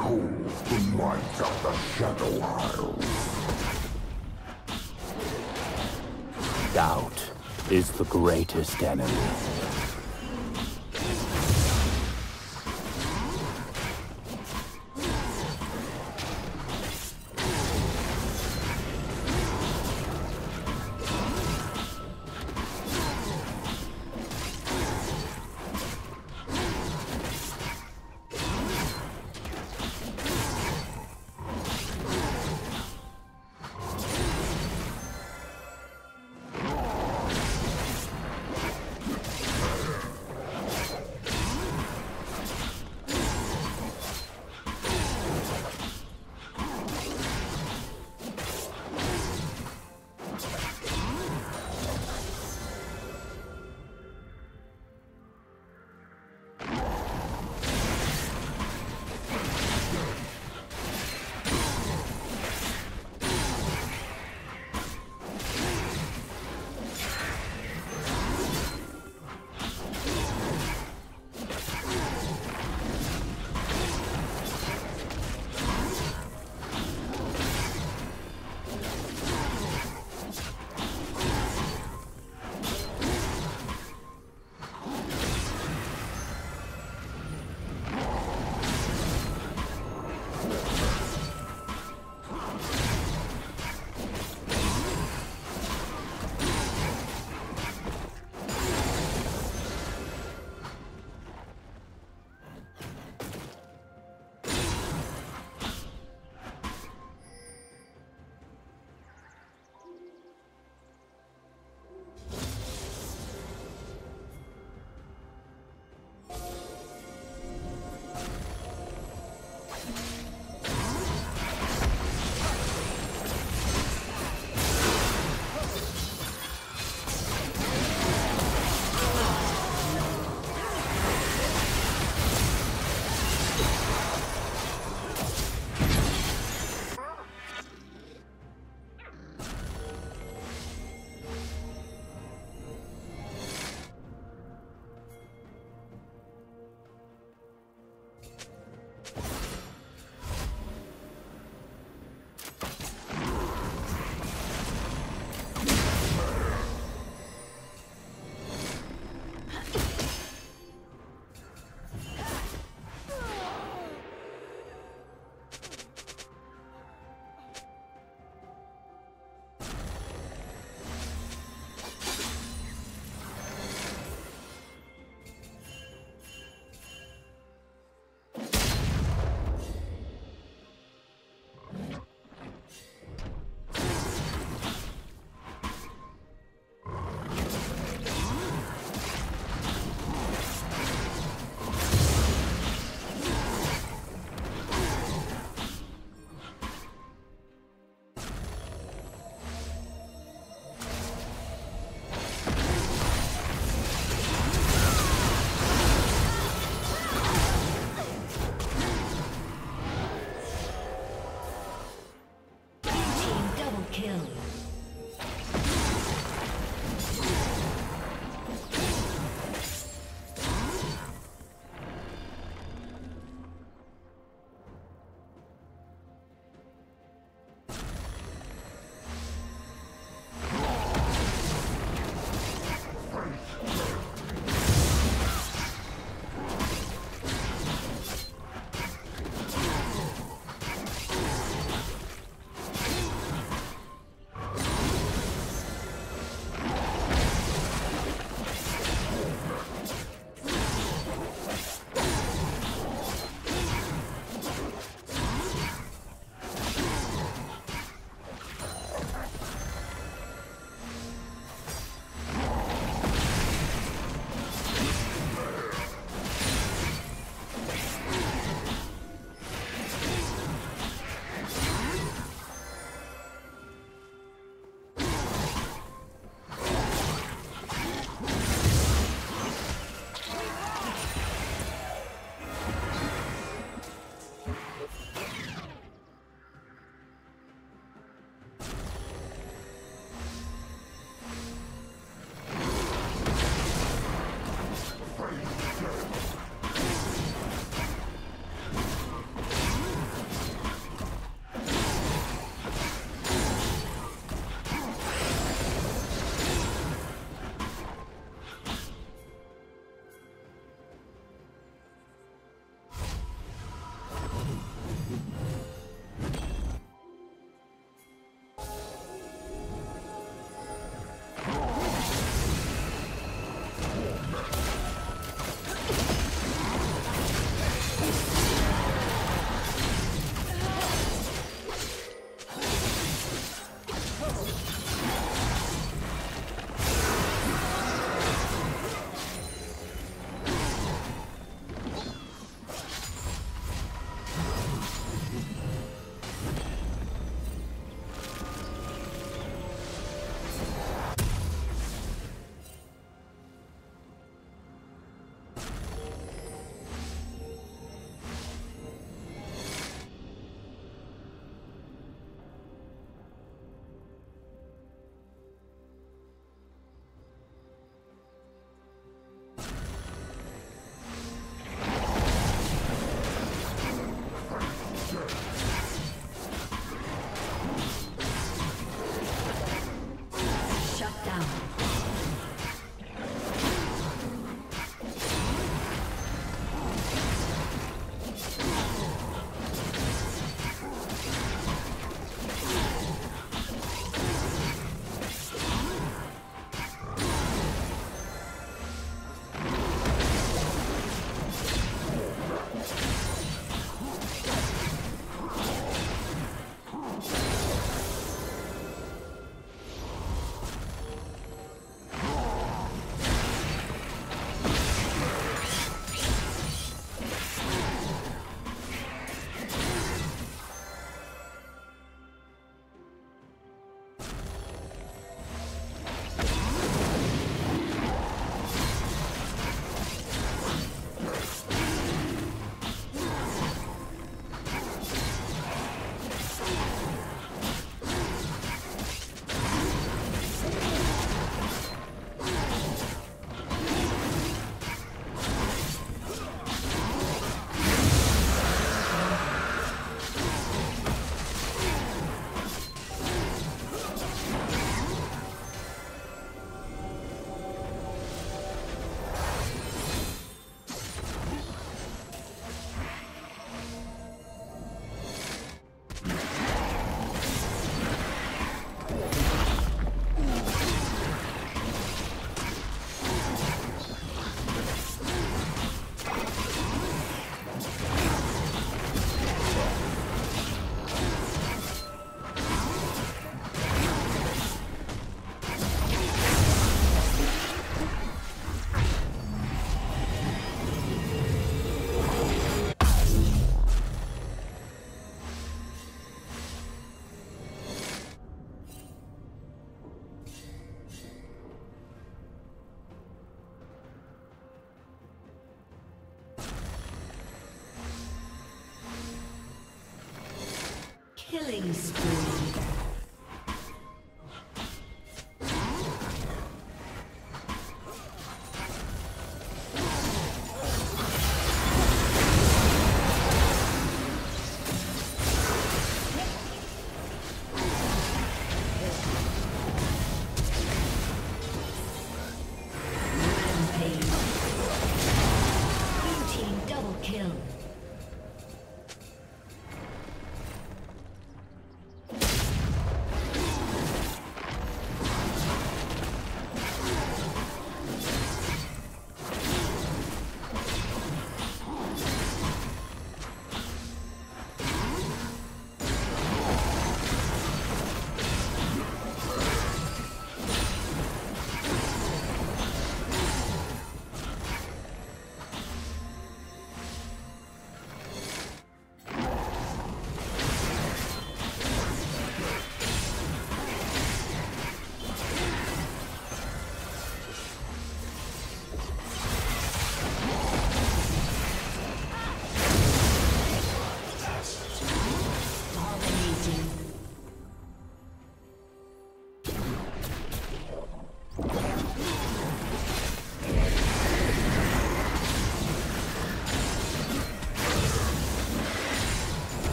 Behold the might of the Shadow Isles. Doubt is the greatest enemy. Killing spree.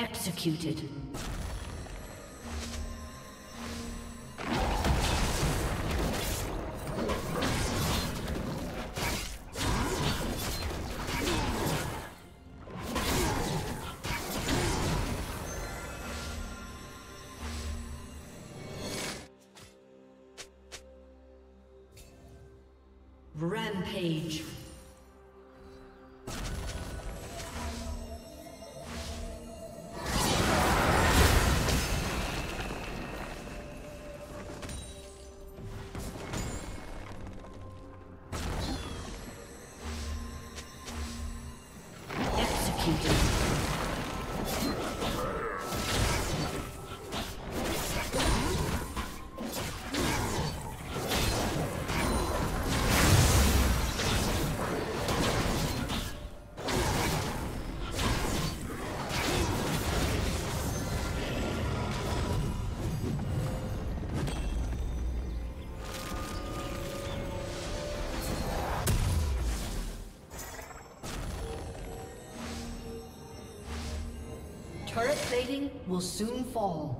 Executed. Will soon fall.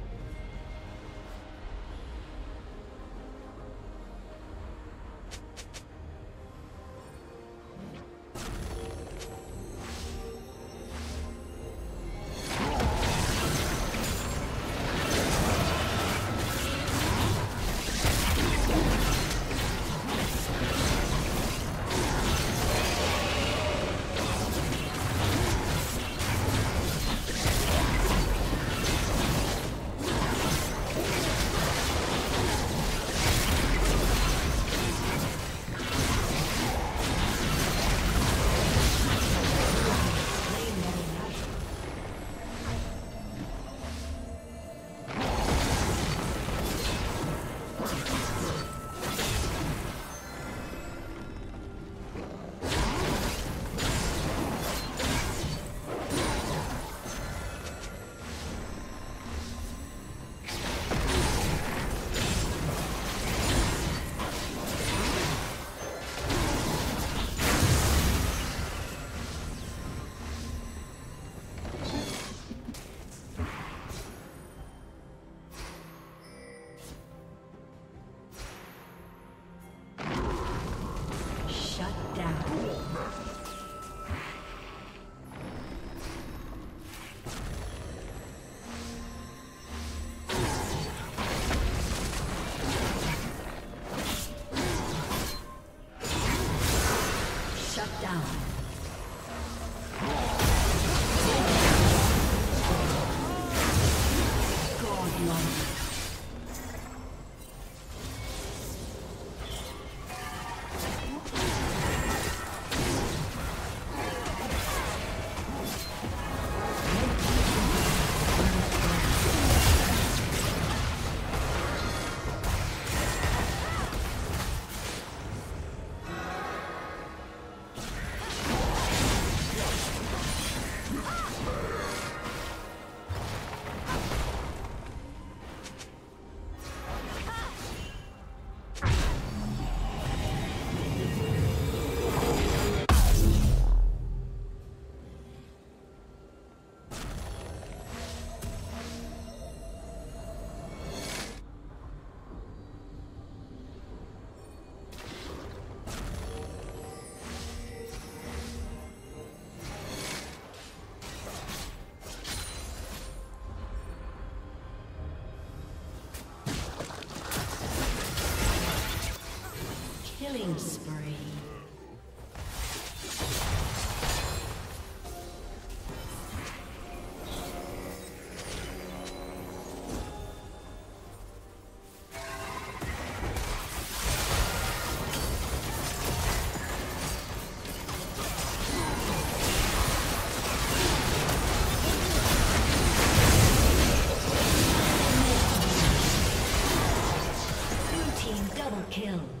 kill.